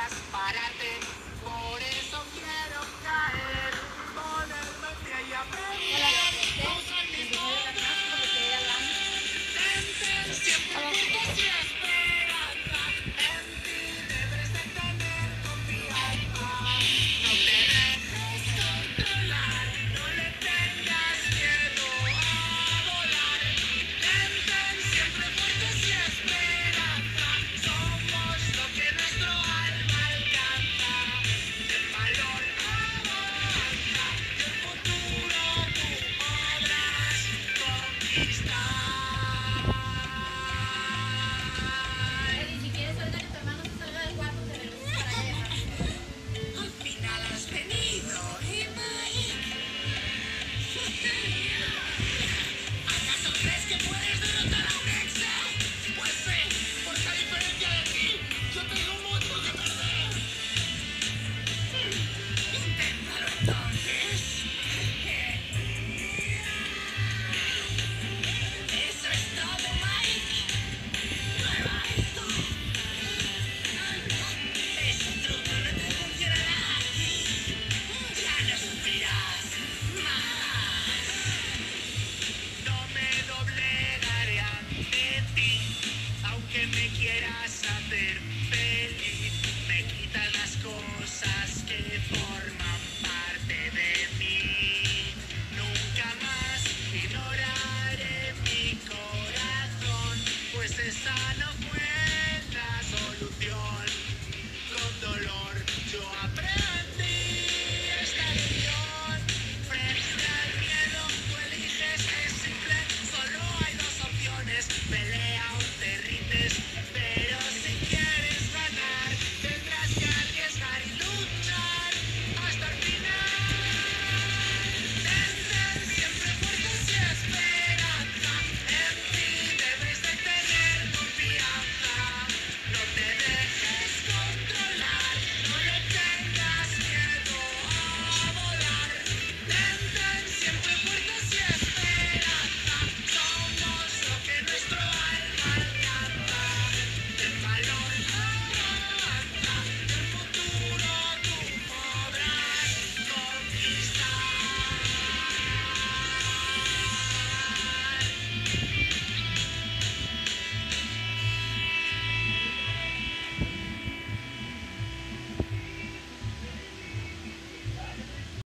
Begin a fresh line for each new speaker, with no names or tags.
horas, párate, Jeez.